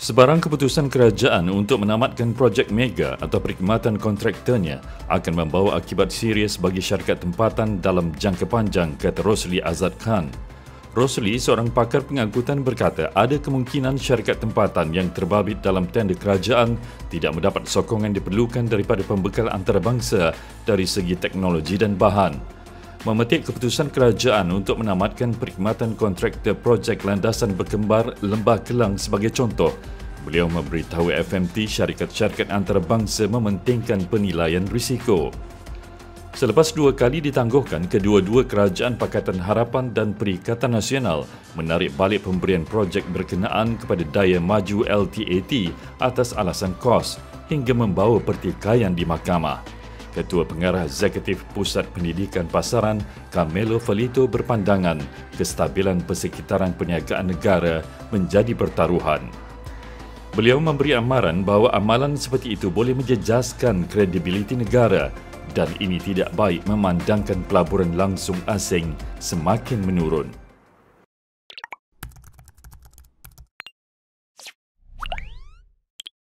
Sebarang keputusan kerajaan untuk menamatkan projek mega atau perkhidmatan kontraktornya akan membawa akibat serius bagi syarikat tempatan dalam jangka panjang, kata Rosli Azad Khan. Rosli, seorang pakar pengangkutan berkata ada kemungkinan syarikat tempatan yang terbabit dalam tender kerajaan tidak mendapat sokongan diperlukan daripada pembekal antarabangsa dari segi teknologi dan bahan memetik keputusan kerajaan untuk menamatkan perkhidmatan kontraktor projek landasan berkembar Lembah Kelang sebagai contoh. Beliau memberitahu FMT syarikat-syarikat antarabangsa mementingkan penilaian risiko. Selepas dua kali ditangguhkan, kedua-dua kerajaan Pakatan Harapan dan Perikatan Nasional menarik balik pemberian projek berkenaan kepada daya maju LTAT atas alasan kos hingga membawa pertikaian di mahkamah. Ketua Pengarah Eksekutif Pusat Pendidikan Pasaran, Camelo Felito berpandangan kestabilan persekitaran perniagaan negara menjadi pertaruhan. Beliau memberi amaran bahawa amalan seperti itu boleh menjejaskan kredibiliti negara dan ini tidak baik memandangkan pelaburan langsung asing semakin menurun.